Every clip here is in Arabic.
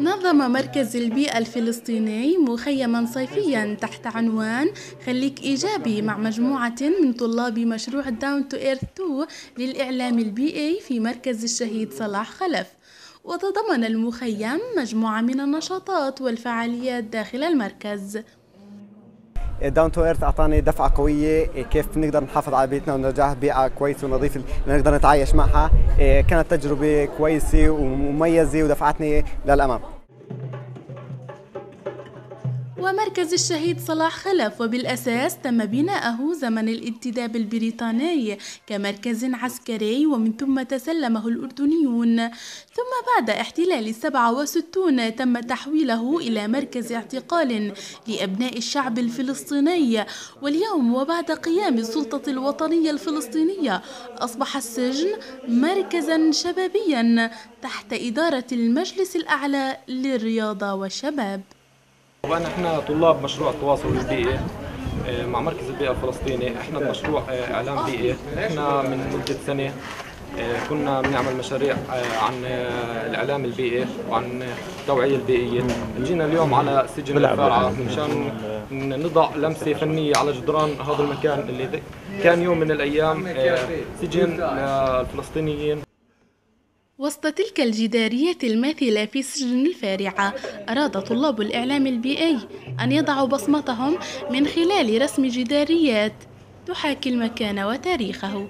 نظم مركز البيئة الفلسطيني مخيما صيفيا تحت عنوان خليك إيجابي مع مجموعة من طلاب مشروع Down to Earth 2 للإعلام البيئي في مركز الشهيد صلاح خلف. وتضمن المخيم مجموعة من النشاطات والفعاليات داخل المركز. Down to Earth أعطاني دفعة قوية كيف نقدر نحافظ على بيئتنا ونرجعها؟ بيئة كويسة ونظيفة نقدر نتعايش معها. كانت تجربة كويسة ومميزة ودفعتني للأمام. ومركز الشهيد صلاح خلف وبالأساس تم بناءه زمن الانتداب البريطاني كمركز عسكري ومن ثم تسلمه الأردنيون. ثم بعد احتلال السبعة وستون تم تحويله إلى مركز اعتقال لأبناء الشعب الفلسطيني. واليوم وبعد قيام السلطة الوطنية الفلسطينية أصبح السجن مركزا شبابيا تحت إدارة المجلس الأعلى للرياضة والشباب. طبعا إحنا طلاب مشروع التواصل البيئي آه، مع مركز البيئة الفلسطيني. إحنا بمشروع آه، إعلام بيئي. إحنا من مدة سنة آه، كنا بنعمل مشاريع عن الإعلام البيئي وعن التوعية البيئية. جينا اليوم على سجن الفارعة مشان نضع لمسة فنية على جدران هذا المكان اللي كان يوم من الأيام سجن للفلسطينيين وسط تلك الجدارية الماثلة في سجن الفارعة أراد طلاب الإعلام البيئي أن يضعوا بصمتهم من خلال رسم جداريات تحاكي المكان وتاريخه.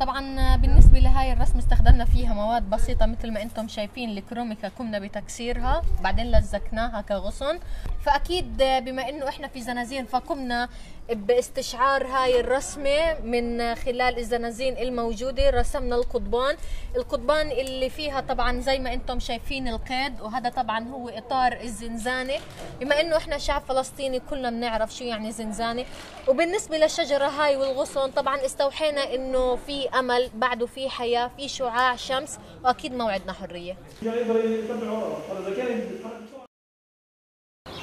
طبعا بالنسبة لهاي الرسم استخدمنا فيها مواد بسيطة مثل ما أنتم شايفين الكروميكا قمنا بتكسيرها بعدين لزقناها كغصن. فأكيد بما إنه إحنا في زنازين فقمنا باستشعار هاي الرسمة من خلال الزنازين الموجودة رسمنا القضبان. القضبان اللي فيها طبعا زي ما إنتم شايفين القيد وهذا طبعا هو إطار الزنزانة. بما إنه إحنا شعب فلسطيني كلنا بنعرف شو يعني زنزانة. وبالنسبة للشجرة هاي والغصن طبعا استوحينا إنه في أمل بعده في حياة في شعاع شمس وأكيد موعدنا حرية.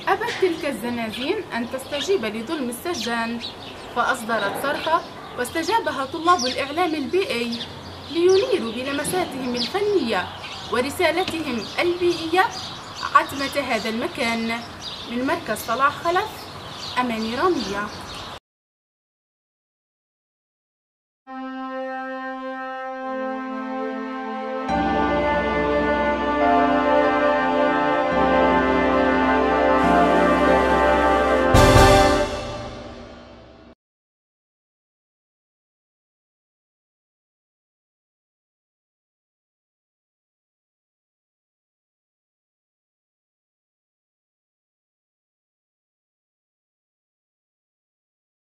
أبت تلك الزنازين أن تستجيب لظلم السجان فأصدرت صرخة واستجابها طلاب الإعلام البيئي لينيروا بلمساتهم الفنية ورسالتهم البيئية عتمة هذا المكان من مركز صلاح خلف أماني رامية.